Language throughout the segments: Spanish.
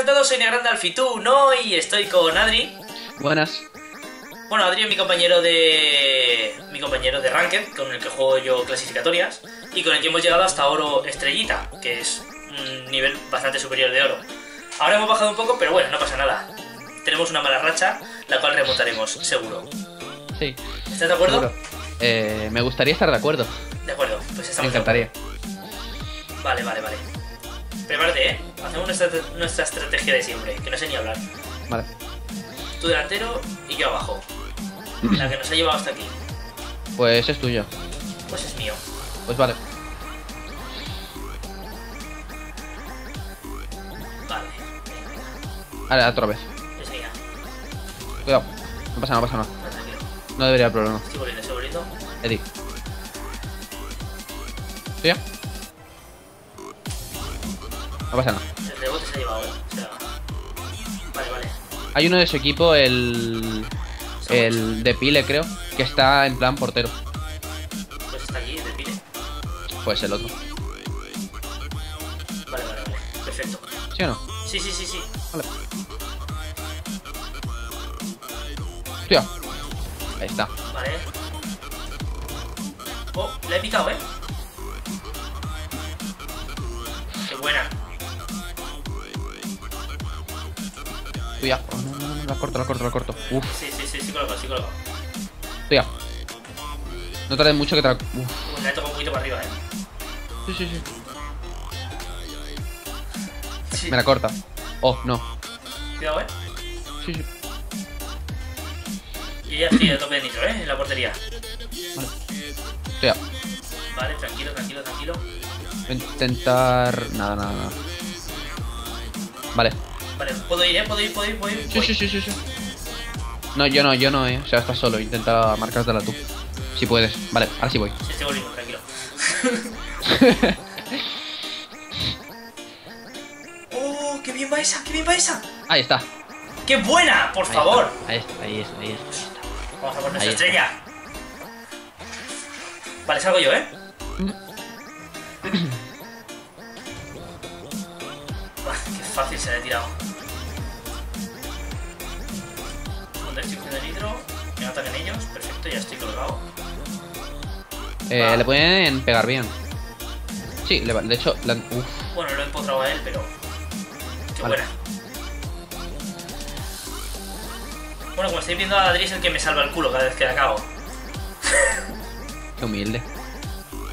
a todos, soy Negranda Alfitú, ¿no? Y estoy con Adri. Buenas. Bueno, Adri es mi compañero de. mi compañero de Ranked, con el que juego yo clasificatorias, y con el que hemos llegado hasta oro estrellita, que es un nivel bastante superior de oro. Ahora hemos bajado un poco, pero bueno, no pasa nada. Tenemos una mala racha, la cual remontaremos, seguro. Sí. ¿Estás de acuerdo? Eh, me gustaría estar de acuerdo. De acuerdo, pues Me estamos acuerdo. encantaría. Vale, vale, vale. Prepárate, ¿eh? Hacemos nuestra, nuestra estrategia de siempre, que no sé ni hablar. Vale. Tú delantero y yo abajo. La que nos ha llevado hasta aquí. Pues es tuyo. Pues es mío. Pues vale. Vale, Ahora otra vez. es mía. Cuidado. No pasa nada, no pasa nada. No debería haber problema. Estoy volviendo, estoy volviendo. Eddie. ¿Tuya? No pasa nada. El rebote se ha llevado, ¿eh? O sea... Vale, vale. Hay uno de su equipo, el. El de Pile, creo, que está en plan portero. Pues está aquí, de pile. Pues el otro. Vale, vale, vale. Perfecto. ¿Sí o no? Sí, sí, sí, sí. Vale. Hostia. Ahí está. Vale. Oh, la he picado, ¿eh? Qué buena. Tuya. Oh, no, no, no, la corto, la corto, la corto. Uf, Sí, sí, sí, sí colocado, sí colocado. tuya. No tardes mucho que te la. Uf. Uh, la he tocado un poquito para arriba, ¿eh? Sí, sí, sí. Sí. Me la corta. Oh, no. Cuidado, ¿eh? Sí, sí. Y ya estoy a tope de nitro, ¿eh? En la portería. Tuya. Vale, tranquilo, tranquilo, tranquilo. Voy a intentar. Nada, nada, nada. Vale. Vale, puedo ir, ¿eh? Puedo ir, puedo ir, puedo ir. Sí, sí, sí, sí, sí. No, yo no, yo no, eh. O sea, estás solo. Intenta marcártela tú. Si puedes. Vale, ahora sí voy. Sí, estoy volviendo, tranquilo. ¡Oh, qué bien va esa! ¡Qué bien va esa! Ahí está. ¡Qué buena! ¡Por Ahí favor! está, Ahí está, ahí es, ahí es. Vamos a por nuestra está. estrella. Vale, salgo yo, ¿eh? Qué fácil se le ha tirado. Un restricción de nitro. Me ataquen ellos. Perfecto, ya estoy colgado. Eh, Va. le pueden pegar bien. Sí, le de hecho, la- uf, Bueno, lo he empotrado a él, pero. Qué Vale. buena. Bueno, como estáis viendo, Adri es el que me salva el culo cada vez que la cago. qué humilde.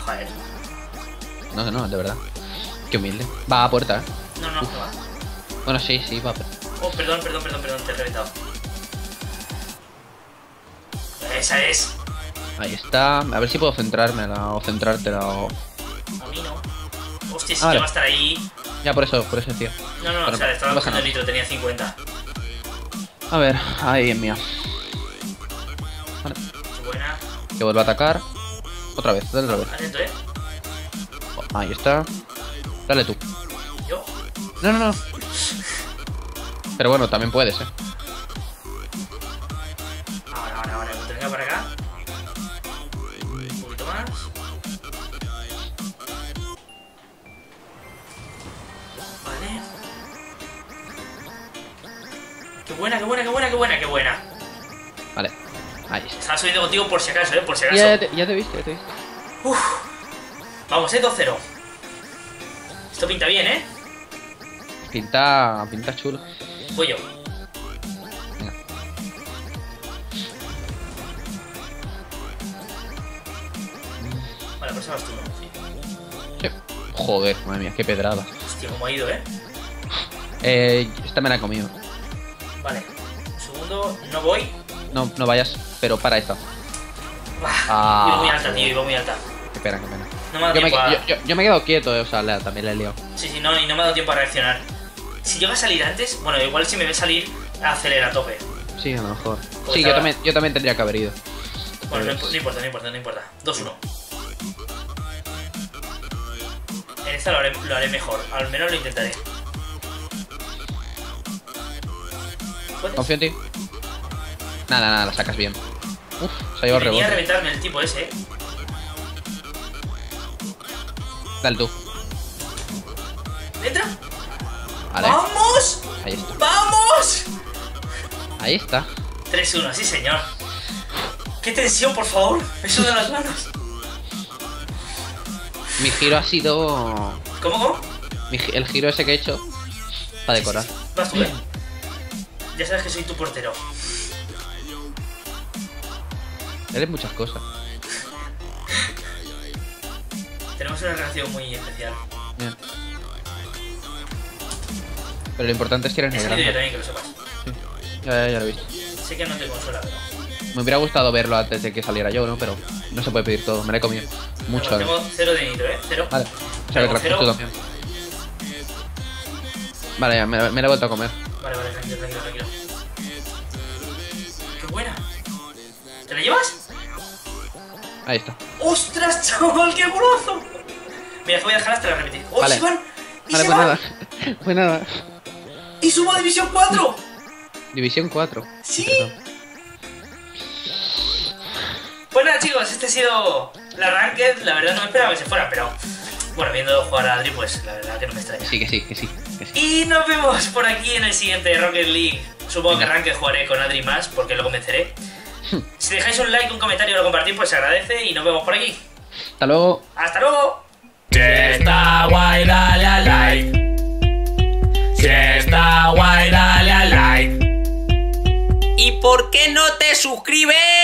Joder. No, no, de verdad. Qué humilde. Va a puerta, eh. No, no, no va. Bueno, sí, sí, va. pero- Oh, perdón, perdón, perdón, perdón, te he reventado. Esa es. Ahí está. A ver si puedo centrármela o centrártela o. A mí no. Hostia, si Ah, vale. que va a estar ahí. Ya por eso, por eso, tío. No, no, Bueno, o sea, estaba no cogiendo el litro, tenía 50. A ver, ahí es mía. Vale. Buena. Que vuelva a atacar. Otra vez, dale otra vez. Atento, eh. Oh, Ahí está. Dale tú. Yo. No, no, no. Pero bueno, también puedes, eh. Qué buena, qué buena, qué buena, qué buena, qué buena. Vale. Ahí está. Estaba subiendo contigo por si acaso, eh, por si acaso. Ya te, ya te viste, ya te viste. Uf. Vamos, eh, 2-0. Esto pinta bien, eh. Pinta, pinta chulo. Voy yo. Venga. Vale, pues vas tú, ¿no? Sí. Joder, madre mía, qué pedrada. Hostia, cómo ha ido, eh. Eh, esta me la he comido. Vale. Un segundo, no voy. No, no vayas, pero para esta. Ah. Iba muy alta, tío, iba muy alta. Qué pena, qué pena. No me ha dado Yo me, a... yo, yo- yo me he quedado quieto, eh, o sea, la- también la he liado. Sí, sí, no, y no me ha dado tiempo a reaccionar. Si llega a salir antes, bueno, igual si me ve salir, acelera a tope. Sí, a lo mejor. Pues Sí, yo también, yo también tendría que haber ido. Bueno, no, Pues- no importa, no importa, no importa. 2-1. En esta lo haré, lo haré mejor, al menos lo intentaré. Confío en ti. Nada, nada, la sacas bien. Uf, se ha llevado el Venía a rebote. reventarme el tipo ese, eh. Dale tú. ¿Entra? Vale. ¡Vamos! Ahí está. ¡Vamos! Ahí está. 3-1, sí señor. ¡Qué tensión, por favor! Eso de las manos. Mi giro ha sido. ¿Cómo, cómo? mi el giro ese que he hecho. Para decorar. Vas tú, eh. Ya sabes que soy tu portero. Eres muchas cosas. Tenemos una relación muy especial. Bien. Pero lo importante es que eres salido yo también, que lo sepas. Ya, ya, ya lo he visto. Sé que no te consuela, pero... Me hubiera gustado verlo antes de que saliera yo, ¿no? Pero no se puede pedir todo. Me lo he comido. Mucho. Tengo, cero de nitro, ¿eh? Cero. Vale. O sea que cero. también. Vale, ya, me, me lo he vuelto a comer. Tranquilo, tranquilo, tranquilo. ¡Qué buena! ¿Te la llevas? Ahí está. ¡Ostras, chaval, qué golazo! Mira, que voy a dejar hasta la repetir. ¡Oh, Vale. se van! ¡Y Vale, se pues van! nada. Pues nada. ¡Y subo a División 4! División 4. ¡Sí! Pues nada, chicos, este ha sido la Ranked. La verdad no me esperaba que se fuera, pero... Bueno, viendo jugar a Adri, pues la verdad que no me extraña. Sí, que sí, que sí. Que sí. Y nos vemos por aquí en el siguiente Rocket League. Supongo que. Ranked jugaré con Adri más, porque lo convenceré. Si dejáis un like, un comentario o lo compartís, pues se agradece y nos vemos por aquí. Hasta luego. ¡Hasta luego! Si está guay, dale a like. Si está guay, dale a like. ¿Y por qué no te suscribes?